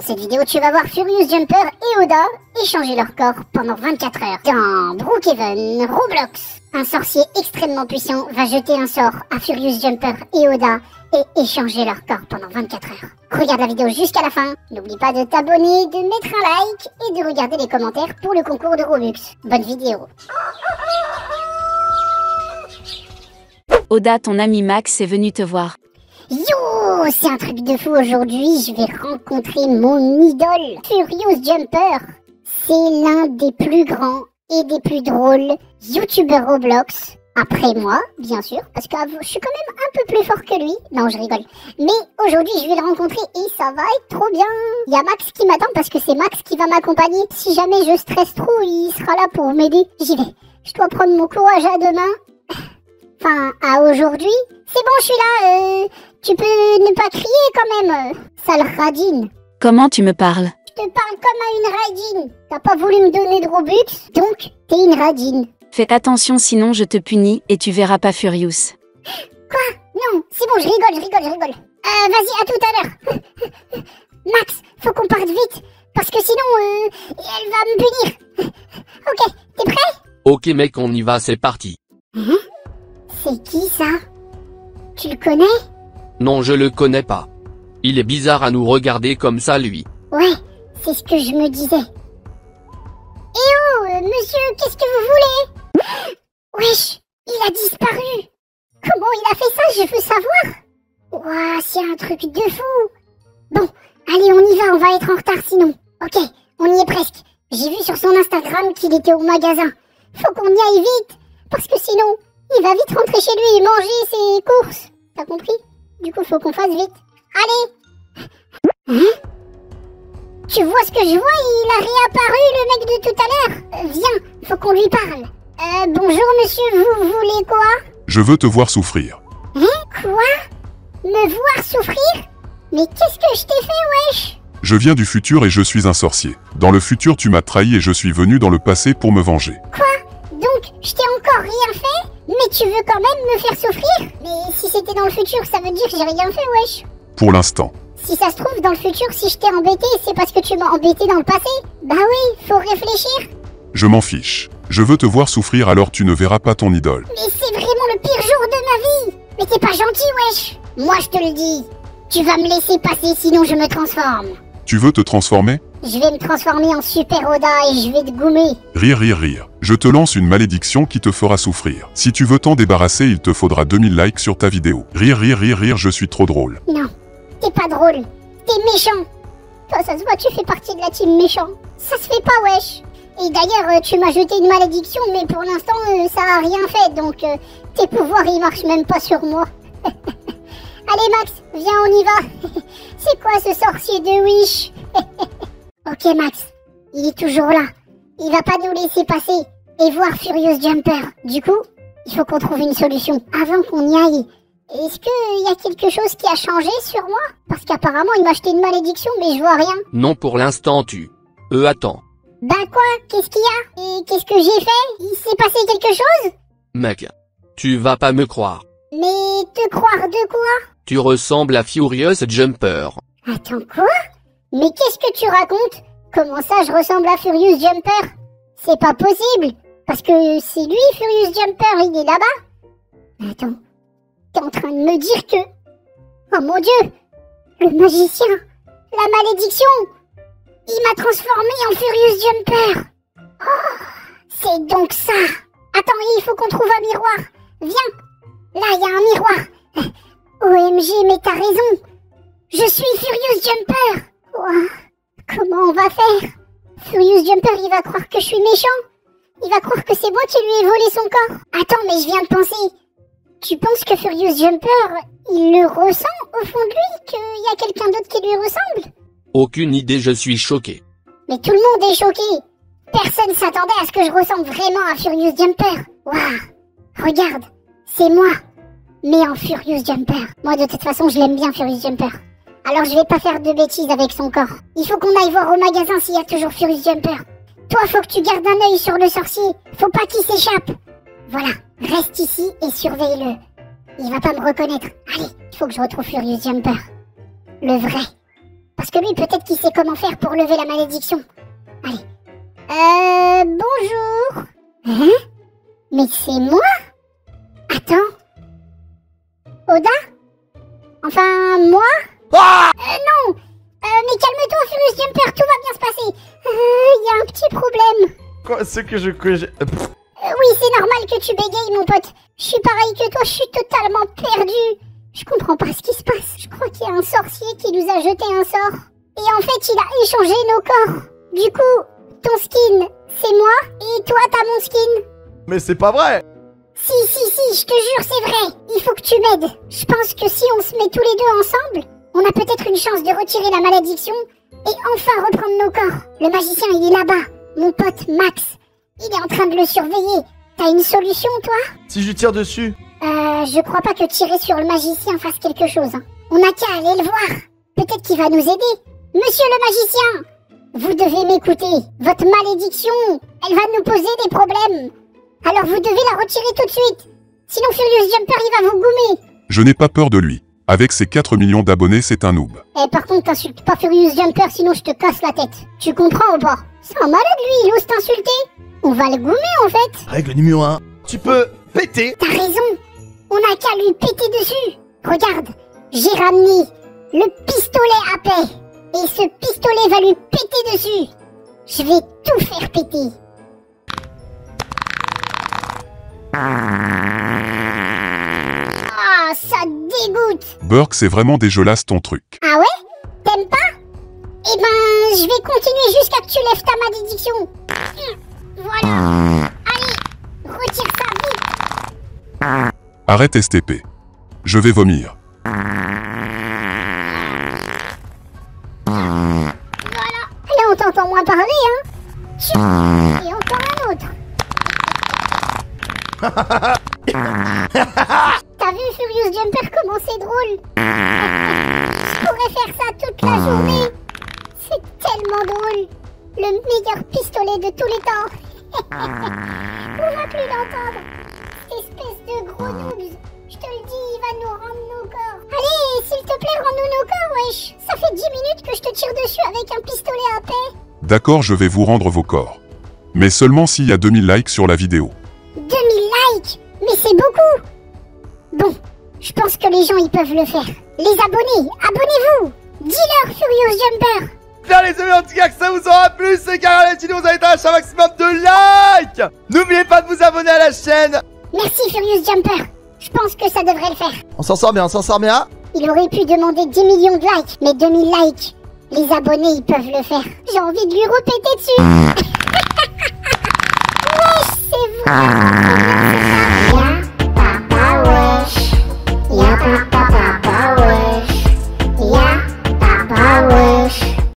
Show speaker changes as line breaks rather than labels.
Dans cette vidéo, tu vas voir Furious Jumper et Oda échanger leur corps pendant 24 heures. Dans Brookhaven, Roblox, un sorcier extrêmement puissant va jeter un sort à Furious Jumper et Oda et échanger leur corps pendant 24 heures. Regarde la vidéo jusqu'à la fin. N'oublie pas de t'abonner, de mettre un like et de regarder les commentaires pour le concours de Robux. Bonne vidéo.
Oda, ton ami Max est venu te voir.
Yo, c'est un truc de fou aujourd'hui. Je vais rencontrer mon idole, Furious Jumper. C'est l'un des plus grands et des plus drôles YouTubers Roblox. Après moi, bien sûr, parce que je suis quand même un peu plus fort que lui. Non, je rigole. Mais aujourd'hui, je vais le rencontrer et ça va être trop bien. Il y a Max qui m'attend parce que c'est Max qui va m'accompagner. Si jamais je stresse trop, il sera là pour m'aider. J'y vais. Je dois prendre mon courage à demain. Enfin, à aujourd'hui. C'est bon, je suis là. Euh, tu peux ne pas crier quand même, sale radine.
Comment tu me parles
Je te parle comme à une radine. T'as pas voulu me donner de Robux, donc t'es une radine.
Fais attention sinon je te punis et tu verras pas Furious.
Quoi? Non, c'est bon, je rigole, je rigole, je rigole. Euh, vas-y, à tout à l'heure. Max, faut qu'on parte vite, parce que sinon, euh, elle va me punir. ok, t'es prêt?
Ok mec on y va c'est parti.
Hein? C'est qui ça? Tu le connais?
Non je le connais pas. Il est bizarre à nous regarder comme ça lui.
Ouais, c'est ce que je me disais. Eh oh, monsieur, qu'est-ce que vous voulez? Wesh, il a disparu. Comment il a fait ça, je veux savoir. Ouah, c'est un truc de fou. Bon, allez, on y va, on va être en retard sinon. Ok, on y est presque. J'ai vu sur son Instagram qu'il était au magasin. Faut qu'on y aille vite, parce que sinon, il va vite rentrer chez lui et manger ses courses. T'as compris? Du coup, faut qu'on fasse vite. Allez Hein tu vois ce que je vois? Il a réapparu, le mec de tout à l'heure. Euh, viens, faut qu'on lui parle. Euh, bonjour monsieur, vous voulez quoi?
Je veux te voir souffrir.
Hein? Quoi? Me voir souffrir? Mais qu'est-ce que je t'ai fait, wesh?
Je viens du futur et je suis un sorcier. Dans le futur, tu m'as trahi et je suis venu dans le passé pour me venger.
Quoi? Donc, je t'ai encore rien fait? Mais tu veux quand même me faire souffrir Mais si c'était dans le futur, ça veut dire que j'ai rien fait, wesh.
Pour l'instant.
Si ça se trouve, dans le futur, si je t'ai embêté, c'est parce que tu m'as embêté dans le passé. Bah oui, faut réfléchir.
Je m'en fiche. Je veux te voir souffrir alors tu ne verras pas ton idole.
Mais c'est vraiment le pire jour de ma vie Mais t'es pas gentil, wesh Moi, je te le dis. Tu vas me laisser passer, sinon je me transforme.
Tu veux te transformer?
Je vais me transformer en Super Oda et je vais te goumer.
Rire, rire, rire. Je te lance une malédiction qui te fera souffrir. Si tu veux t'en débarrasser, il te faudra 2000 likes sur ta vidéo. Rire, rire, rire, rire, je suis trop drôle.
Non, t'es pas drôle. T'es méchant. Toi, ça se voit, tu fais partie de la team méchant. Ça se fait pas, wesh. Et d'ailleurs, euh, tu m'as jeté une malédiction, mais pour l'instant, euh, ça a rien fait, donc euh, tes pouvoirs, ils marchent même pas sur moi. Allez, Max, viens, on y va. C'est quoi ce sorcier de Wish? Ok, Max, il est toujours là. Il va pas nous laisser passer et voir Furious Jumper. Du coup, il faut qu'on trouve une solution avant qu'on y aille. Est-ce qu'il y a quelque chose qui a changé sur moi? Parce qu'apparemment il m'a acheté une malédiction mais je vois rien.
Non pour l'instant tu. Euh attends.
Bah quoi? Qu'est-ce qu'il y a? Et qu'est-ce que j'ai fait? Il s'est passé quelque chose?
Mec. Tu vas pas me croire.
Mais te croire de quoi?
Tu ressembles à Furious Jumper.
Attends quoi? Mais qu'est-ce que tu racontes? Comment ça je ressemble à Furious Jumper? C'est pas possible Parce que c'est lui Furious Jumper, il est là-bas. Attends. T'es en train de me dire que... Oh mon dieu Le magicien La malédiction Il m'a transformé en Furious Jumper. Oh, C'est donc ça. Attends, il faut qu'on trouve un miroir. Viens Là, il y a un miroir. OMG, mais t'as raison. Je suis Furious Jumper Comment on va faire? Furious Jumper, il va croire que je suis méchant Il va croire que c'est moi qui lui ai volé son corps Attends, mais je viens de penser tu penses que Furious Jumper, il le ressent au fond de lui qu'il y a quelqu'un d'autre qui lui ressemble?
Aucune idée, je suis choqué.
Mais tout le monde est choqué. Personne s'attendait à ce que je ressemble vraiment à Furious Jumper. Waouh Regarde, c'est moi, mais en Furious Jumper. Moi, de toute façon, je l'aime bien, Furious Jumper. Alors, je vais pas faire de bêtises avec son corps. Il faut qu'on aille voir au magasin s'il y a toujours Furious Jumper. Toi, faut que tu gardes un œil sur le sorcier. Faut pas qu'il s'échappe. Voilà, reste ici et surveille-le. Il va pas me reconnaître. Allez, il faut que je retrouve Furious Jumper. Le vrai. Parce que lui, peut-être qu'il sait comment faire pour lever la malédiction. Allez. Euh, bonjour. Hein? Mais c'est moi? Attends. Oda? Enfin, moi?
Ah
Euh, non Euh, mais calme-toi, Furious Jumper, tout va bien se passer. Euh, il y a un petit problème.
Quoi, ce que je... Que je... euh,
Euh, oui, c'est normal que tu bégayes, mon pote. Je suis pareil que toi, je suis totalement perdu. Je comprends pas ce qui se passe. Je crois qu'il y a un sorcier qui nous a jeté un sort. Et en fait, il a échangé nos corps. Du coup, ton skin, c'est moi, et toi, t'as mon skin.
Mais c'est pas vrai
Si, si, si, je te jure, c'est vrai. Il faut que tu m'aides. Je pense que si on se met tous les deux ensemble, on a peut-être une chance de retirer la malédiction et enfin reprendre nos corps. Le magicien, il est là-bas. Mon pote Max. Il est en train de le surveiller. T'as une solution, toi?
Si je tire dessus
Euh, je crois pas que tirer sur le magicien fasse quelque chose. hein. On n'a qu'à aller le voir. Peut-être qu'il va nous aider. Monsieur le magicien, vous devez m'écouter. Votre malédiction, elle va nous poser des problèmes. Alors vous devez la retirer tout de suite. Sinon Furious Jumper, il va vous goumer.
Je n'ai pas peur de lui. Avec ses 4 millions d'abonnés, c'est un noob.
Eh, par contre, t'insultes pas Furious Jumper, sinon je te casse la tête. Tu comprends ou pas? C'est un malade, lui, il ose t'insulter. On va le goumer, en fait.
Règle numéro 1. Tu peux péter
T'as raison. On n'a qu'à lui péter dessus. Regarde, j'ai ramené le pistolet à paix. Et ce pistolet va lui péter dessus. Je vais tout faire péter. Ah, ça dégoûte.
Burke, c'est vraiment dégueulasse ton truc.
Ah ouais? T'aimes pas? Eh ben, je vais continuer jusqu'à que tu lèves ta malédiction. Voilà. Allez, retire ça vite.
Arrête STP. Je vais vomir.
Voilà. Là, on t'entend moins parler, hein. Tu- Et encore un autre. drôle Je pourrais faire ça toute la journée. C'est tellement drôle. Le meilleur pistolet de tous les temps. On va plus l'entendre. Cette espèce de gros noobs. Je te le dis, il va nous rendre nos corps. Allez, s'il te plaît, rends-nous nos corps, wesh. Ça fait 10 minutes que je te tire dessus avec un pistolet à paix.
D'accord, je vais vous rendre vos corps. Mais seulement s'il y a 2000 likes sur la vidéo.
2000 likes? Mais c'est beaucoup je pense que les gens ils peuvent le faire. Les abonnés, abonnez-vous. Dis-leur Furious Jumper.
Bien les amis, en tout cas que ça vous aura plu, c'est car la vidéo vous avez lâché un maximum de likes. N'oubliez pas de vous abonner à la chaîne.
Merci Furious Jumper. Je pense que ça devrait le faire.
On s'en sort bien, on s'en sort bien.
Il aurait pu demander 10 millions de likes, mais 2000 likes, les abonnés ils peuvent le faire. J'ai envie de lui repéter dessus. Wesh, c'est vrai